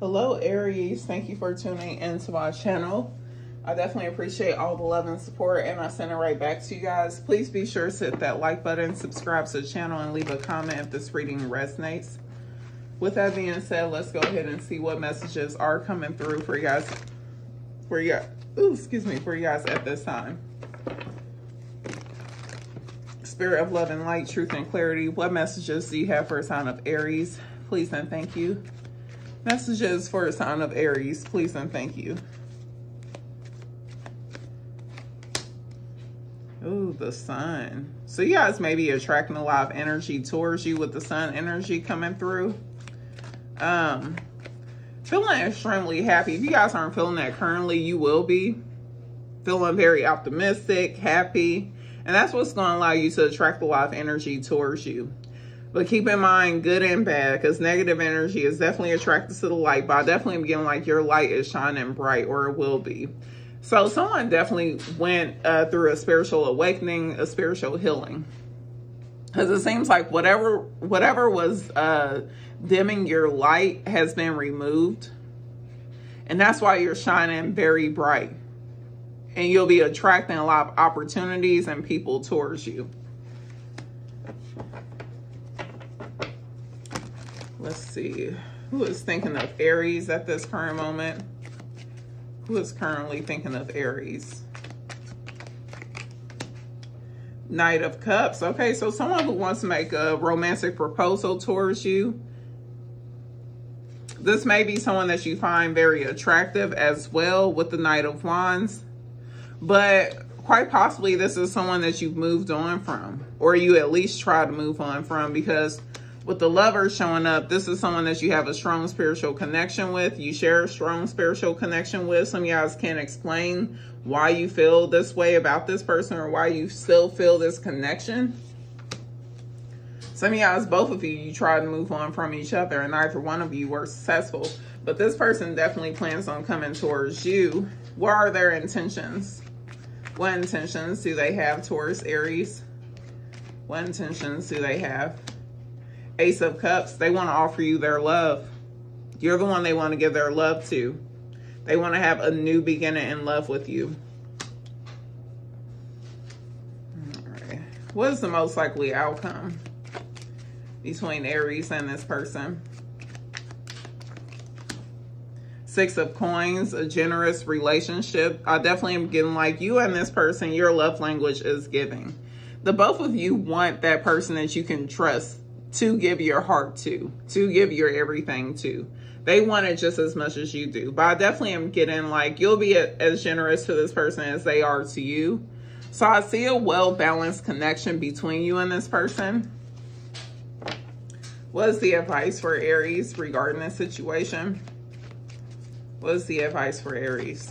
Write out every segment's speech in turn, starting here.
Hello, Aries. Thank you for tuning into my channel. I definitely appreciate all the love and support, and I send it right back to you guys. Please be sure to hit that like button, subscribe to the channel, and leave a comment if this reading resonates. With that being said, let's go ahead and see what messages are coming through for you guys. For you, ooh, excuse me, for you guys at this time. Spirit of love and light, truth and clarity. What messages do you have for a sign of Aries? Please and thank you. Messages for a sign of Aries, please and thank you. Ooh, the sun. So you guys may be attracting a lot of energy towards you with the sun energy coming through. Um, feeling extremely happy. If you guys aren't feeling that currently, you will be. Feeling very optimistic, happy. And that's what's going to allow you to attract a lot of energy towards you. But keep in mind, good and bad, because negative energy is definitely attracted to the light. But I definitely am getting like your light is shining bright, or it will be. So someone definitely went uh, through a spiritual awakening, a spiritual healing. Because it seems like whatever whatever was uh, dimming your light has been removed. And that's why you're shining very bright. And you'll be attracting a lot of opportunities and people towards you. Let's see. Who is thinking of Aries at this current moment? Who is currently thinking of Aries? Knight of Cups. Okay, so someone who wants to make a romantic proposal towards you. This may be someone that you find very attractive as well with the Knight of Wands. But quite possibly this is someone that you've moved on from. Or you at least try to move on from because with the lover showing up, this is someone that you have a strong spiritual connection with. You share a strong spiritual connection with. Some of guys can't explain why you feel this way about this person or why you still feel this connection. Some of guys, both of you, you tried to move on from each other and neither one of you were successful. But this person definitely plans on coming towards you. What are their intentions? What intentions do they have towards Aries? What intentions do they have? Ace of Cups, they want to offer you their love. You're the one they want to give their love to. They want to have a new beginning in love with you. What is the most likely outcome between Aries and this person? Six of Coins, a generous relationship. I definitely am getting like you and this person, your love language is giving. The both of you want that person that you can trust to give your heart to, to give your everything to. They want it just as much as you do. But I definitely am getting like, you'll be as generous to this person as they are to you. So I see a well-balanced connection between you and this person. What is the advice for Aries regarding this situation? What is the advice for Aries?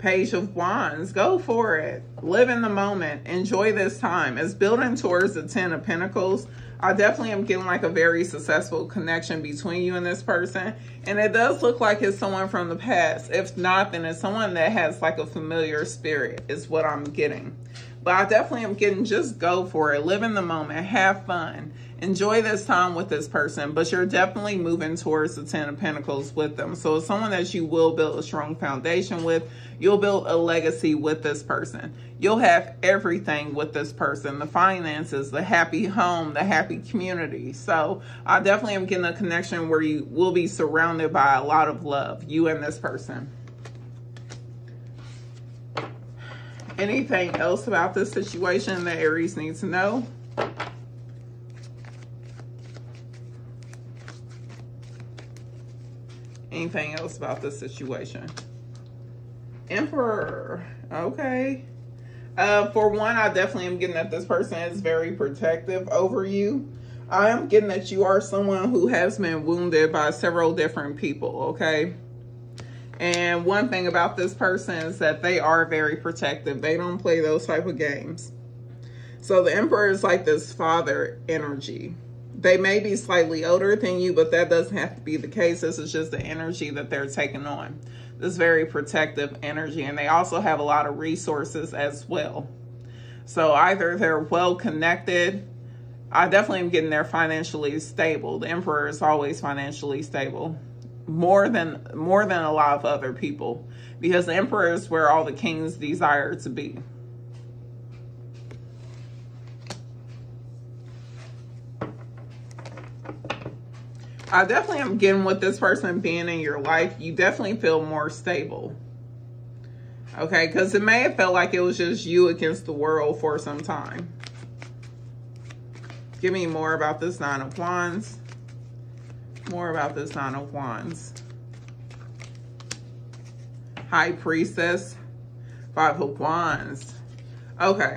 Page of Wands. Go for it. Live in the moment. Enjoy this time. It's building towards the Ten of Pentacles. I definitely am getting like a very successful connection between you and this person. And it does look like it's someone from the past. If not, then it's someone that has like a familiar spirit is what I'm getting. But I definitely am getting just go for it. Live in the moment. Have fun enjoy this time with this person, but you're definitely moving towards the Ten of Pentacles with them. So it's someone that you will build a strong foundation with. You'll build a legacy with this person. You'll have everything with this person, the finances, the happy home, the happy community. So I definitely am getting a connection where you will be surrounded by a lot of love, you and this person. Anything else about this situation that Aries needs to know? Anything else about this situation. Emperor. Okay. Uh, for one, I definitely am getting that this person is very protective over you. I am getting that you are someone who has been wounded by several different people, okay? And one thing about this person is that they are very protective. They don't play those type of games. So the Emperor is like this father energy they may be slightly older than you, but that doesn't have to be the case. This is just the energy that they're taking on. This very protective energy. And they also have a lot of resources as well. So either they're well connected I definitely am getting there financially stable. The emperor is always financially stable. More than more than a lot of other people. Because the emperor is where all the kings desire to be. I definitely am getting with this person being in your life. You definitely feel more stable. Okay, because it may have felt like it was just you against the world for some time. Give me more about this Nine of Wands. More about this Nine of Wands. High Priestess. Five of Wands. Okay.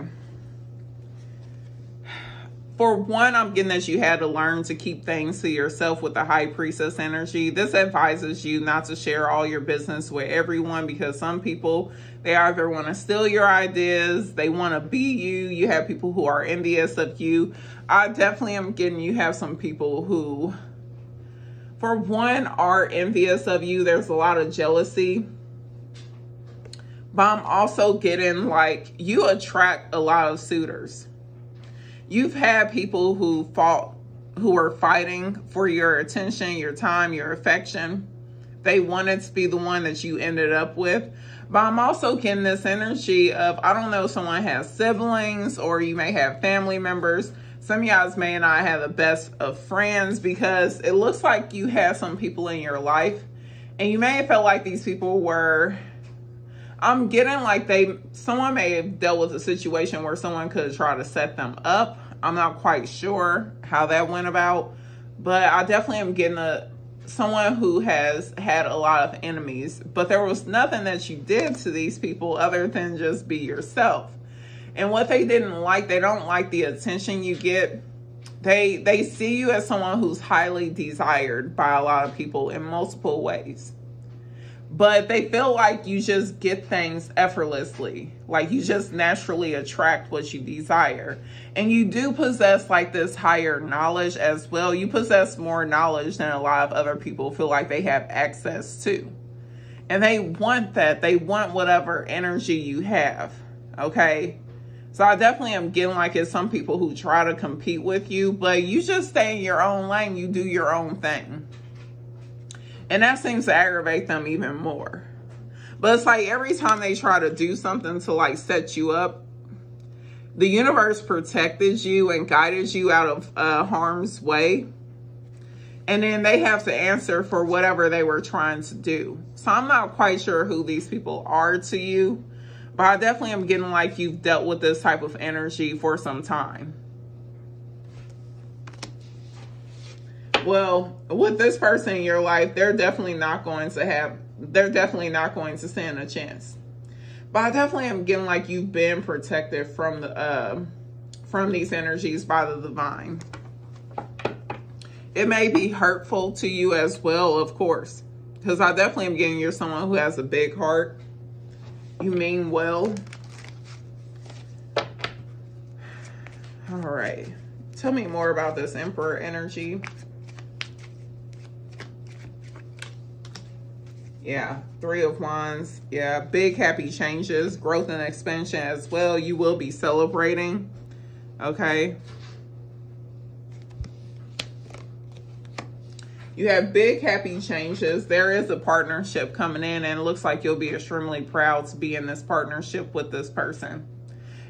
For one, I'm getting that you had to learn to keep things to yourself with the high priestess energy. This advises you not to share all your business with everyone because some people, they either want to steal your ideas, they want to be you. You have people who are envious of you. I definitely am getting you have some people who, for one, are envious of you. There's a lot of jealousy. But I'm also getting like you attract a lot of suitors You've had people who fought, who were fighting for your attention, your time, your affection. They wanted to be the one that you ended up with. But I'm also getting this energy of, I don't know, someone has siblings or you may have family members. Some of guys may not have the best of friends because it looks like you have some people in your life and you may have felt like these people were I'm getting like they, someone may have dealt with a situation where someone could try to set them up. I'm not quite sure how that went about, but I definitely am getting a, someone who has had a lot of enemies, but there was nothing that you did to these people other than just be yourself. And what they didn't like, they don't like the attention you get. They they see you as someone who's highly desired by a lot of people in multiple ways but they feel like you just get things effortlessly. Like you just naturally attract what you desire. And you do possess like this higher knowledge as well. You possess more knowledge than a lot of other people feel like they have access to. And they want that. They want whatever energy you have okay? So I definitely am getting like it's some people who try to compete with you, but you just stay in your own lane. You do your own thing. And that seems to aggravate them even more. But it's like every time they try to do something to like set you up, the universe protected you and guided you out of uh, harm's way. And then they have to answer for whatever they were trying to do. So I'm not quite sure who these people are to you. But I definitely am getting like you've dealt with this type of energy for some time. Well, with this person in your life, they're definitely not going to have, they're definitely not going to stand a chance. But I definitely am getting like you've been protected from the, uh, from these energies by the divine. It may be hurtful to you as well, of course, because I definitely am getting you're someone who has a big heart. You mean well. All right. Tell me more about this Emperor energy. Yeah, three of wands. Yeah, big happy changes, growth and expansion as well. You will be celebrating, okay? You have big happy changes. There is a partnership coming in and it looks like you'll be extremely proud to be in this partnership with this person.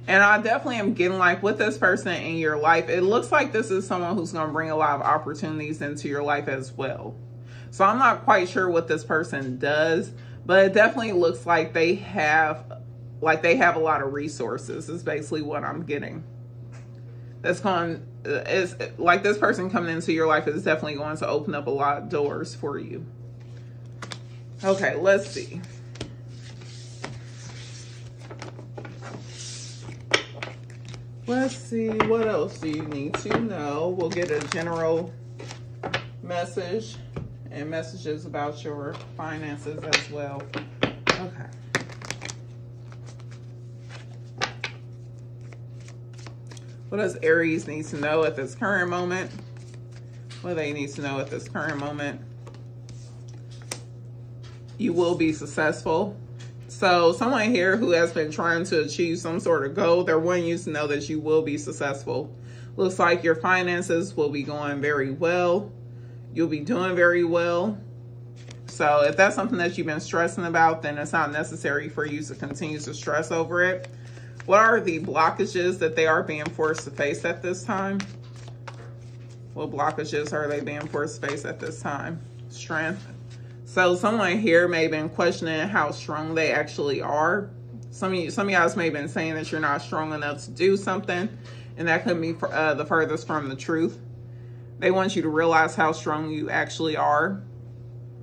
And I definitely am getting like with this person in your life, it looks like this is someone who's going to bring a lot of opportunities into your life as well. So I'm not quite sure what this person does, but it definitely looks like they have like they have a lot of resources is basically what I'm getting. That's going is like this person coming into your life is definitely going to open up a lot of doors for you. Okay, let's see. Let's see, what else do you need to know? We'll get a general message and messages about your finances as well. Okay. What does Aries need to know at this current moment? What do they need to know at this current moment? You will be successful. So someone here who has been trying to achieve some sort of goal, they're wanting you to know that you will be successful Looks like your finances will be going very well. You'll be doing very well. So if that's something that you've been stressing about, then it's not necessary for you to continue to stress over it. What are the blockages that they are being forced to face at this time? What blockages are they being forced to face at this time? Strength. So someone here may have been questioning how strong they actually are. Some of you, some of guys may have been saying that you're not strong enough to do something, and that could be uh, the furthest from the truth. They want you to realize how strong you actually are.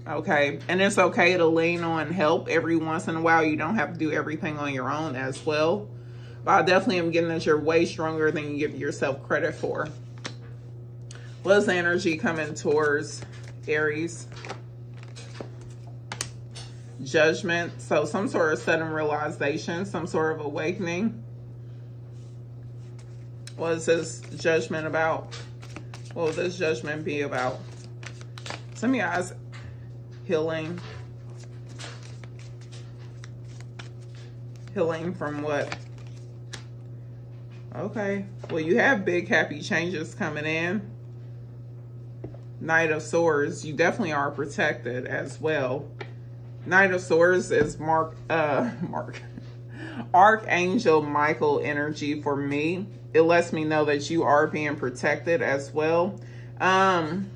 Okay, and it's okay to lean on help every once in a while. You don't have to do everything on your own as well. But I definitely am getting that you're way stronger than you give yourself credit for. What's the energy coming towards Aries? Judgment. So some sort of sudden realization, some sort of awakening. What is this judgment about? Will this judgment be about? Some of you guys healing. Healing from what? Okay. Well, you have big happy changes coming in. Knight of Swords, you definitely are protected as well. Knight of Swords is Mark, uh, Mark, Archangel Michael energy for me. It lets me know that you are being protected as well. Um,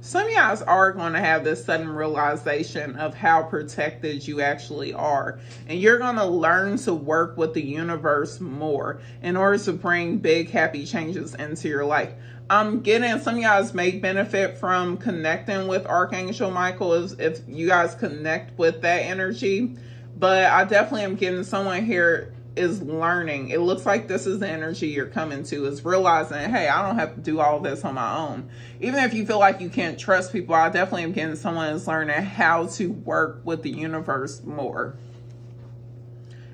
some of guys are going to have this sudden realization of how protected you actually are. And you're going to learn to work with the universe more in order to bring big, happy changes into your life. I'm getting some of guys may benefit from connecting with Archangel Michael if, if you guys connect with that energy. But I definitely am getting someone here is learning. It looks like this is the energy you're coming to is realizing, hey, I don't have to do all this on my own. Even if you feel like you can't trust people, I definitely am getting someone is learning how to work with the universe more.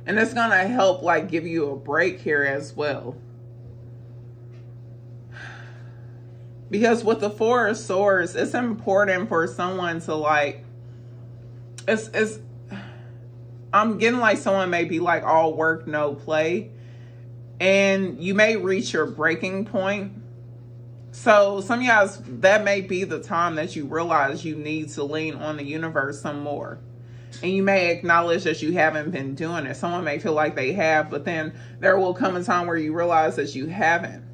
And it's going to help like give you a break here as well. Because with the four of swords, it's important for someone to like, it's, it's, I'm getting like someone may be like all work, no play. And you may reach your breaking point. So some of guys, that may be the time that you realize you need to lean on the universe some more. And you may acknowledge that you haven't been doing it. Someone may feel like they have, but then there will come a time where you realize that you haven't.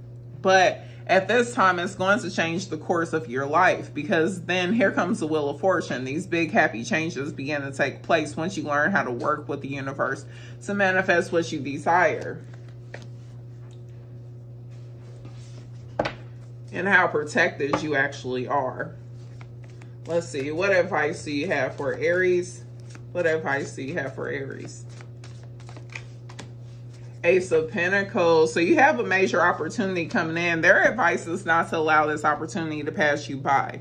But at this time, it's going to change the course of your life because then here comes the wheel of fortune. These big happy changes begin to take place once you learn how to work with the universe to manifest what you desire. And how protected you actually are. Let's see, what advice do you have for Aries? What advice do you have for Aries? Ace of Pentacles. So you have a major opportunity coming in. Their advice is not to allow this opportunity to pass you by.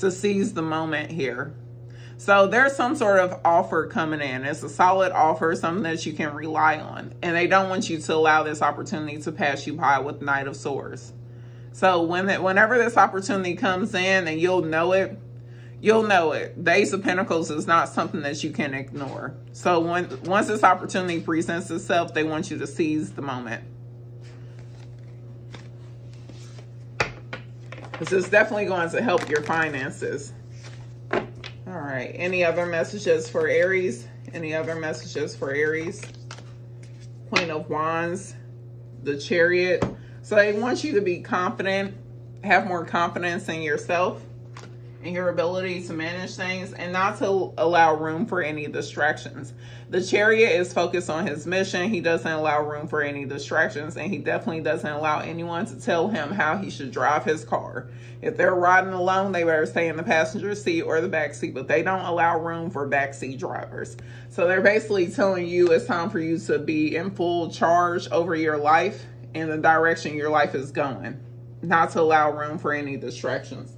To seize the moment here. So there's some sort of offer coming in. It's a solid offer, something that you can rely on. And they don't want you to allow this opportunity to pass you by with Knight of Swords. So when it, whenever this opportunity comes in and you'll know it, you'll know it. The Ace of Pentacles is not something that you can ignore. So when once this opportunity presents itself, they want you to seize the moment. This is definitely going to help your finances. All right. Any other messages for Aries? Any other messages for Aries? Queen of Wands, the Chariot. So they want you to be confident, have more confidence in yourself and your ability to manage things and not to allow room for any distractions. The chariot is focused on his mission. He doesn't allow room for any distractions and he definitely doesn't allow anyone to tell him how he should drive his car. If they're riding alone, they better stay in the passenger seat or the back seat, but they don't allow room for backseat drivers. So they're basically telling you it's time for you to be in full charge over your life and the direction your life is going, not to allow room for any distractions.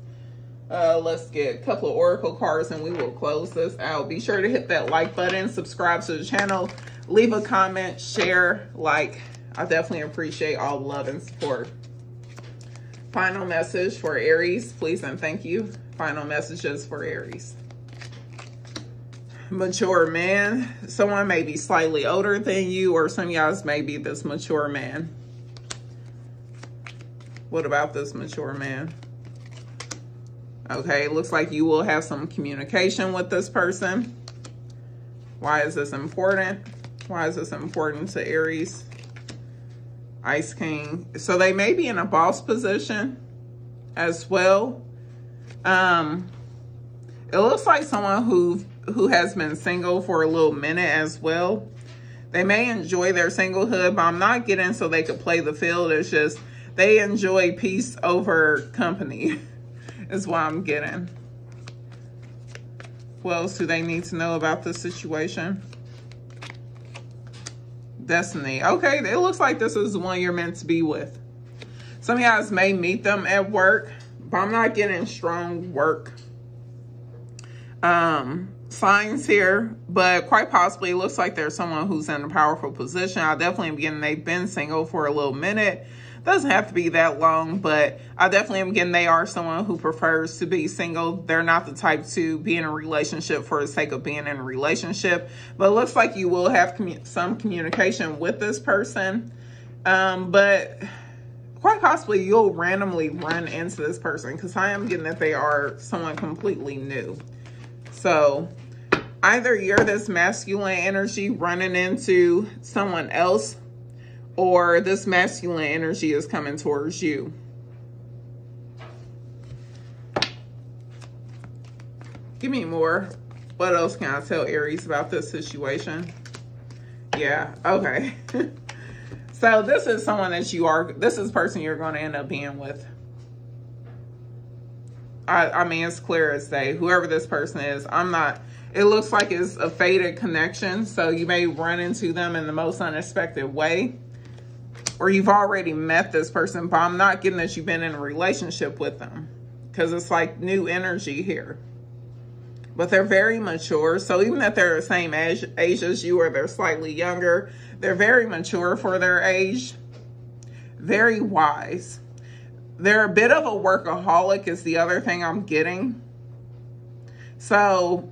Uh, let's get a couple of oracle cards and we will close this out. Be sure to hit that like button, subscribe to the channel, leave a comment, share, like. I definitely appreciate all the love and support. Final message for Aries, please and thank you. Final messages for Aries. mature man. Someone may be slightly older than you or some y'all may be this mature man. What about this mature man? Okay, it looks like you will have some communication with this person. Why is this important? Why is this important to Aries? Ice King. So they may be in a boss position as well. Um, it looks like someone who who has been single for a little minute as well. They may enjoy their singlehood, but I'm not getting so they could play the field. It's just they enjoy peace over company is what I'm getting. What else do they need to know about this situation? Destiny. Okay, it looks like this is the one you're meant to be with. Some of you guys may meet them at work, but I'm not getting strong work um, signs here, but quite possibly it looks like there's someone who's in a powerful position. I definitely am getting they've been single for a little minute doesn't have to be that long, but I definitely am getting they are someone who prefers to be single. They're not the type to be in a relationship for the sake of being in a relationship, but it looks like you will have commu some communication with this person. Um, but quite possibly you'll randomly run into this person because I am getting that they are someone completely new. So either you're this masculine energy running into someone else or this masculine energy is coming towards you. Give me more. What else can I tell Aries about this situation? Yeah, okay. so this is someone that you are, this is person you're going to end up being with. I, I mean, it's clear as day. Whoever this person is, I'm not, it looks like it's a faded connection. So you may run into them in the most unexpected way or you've already met this person, but I'm not getting that you've been in a relationship with them because it's like new energy here. But they're very mature. So even if they're the same age, age as you or they're slightly younger, they're very mature for their age, very wise. They're a bit of a workaholic is the other thing I'm getting. So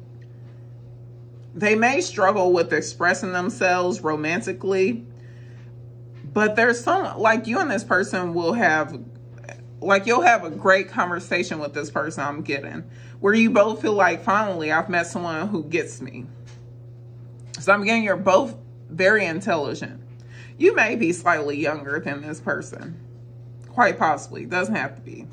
they may struggle with expressing themselves romantically but there's some, like you and this person will have, like you'll have a great conversation with this person I'm getting, where you both feel like, finally, I've met someone who gets me. So I'm getting you're both very intelligent. You may be slightly younger than this person. Quite possibly. Doesn't have to be.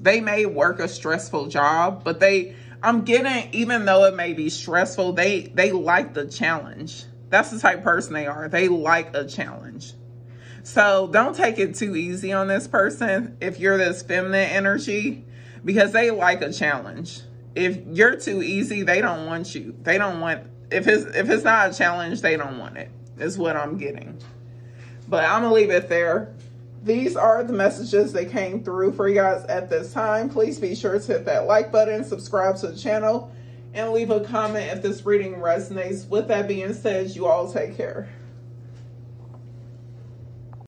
They may work a stressful job, but they, I'm getting, even though it may be stressful, they, they like the challenge. That's the type person they are. They like a challenge. So don't take it too easy on this person if you're this feminine energy because they like a challenge. If you're too easy, they don't want you. They don't want, if it's, if it's not a challenge, they don't want it, is what I'm getting. But I'm going to leave it there. These are the messages that came through for you guys at this time. Please be sure to hit that like button, subscribe to the channel, and leave a comment if this reading resonates. With that being said, you all take care.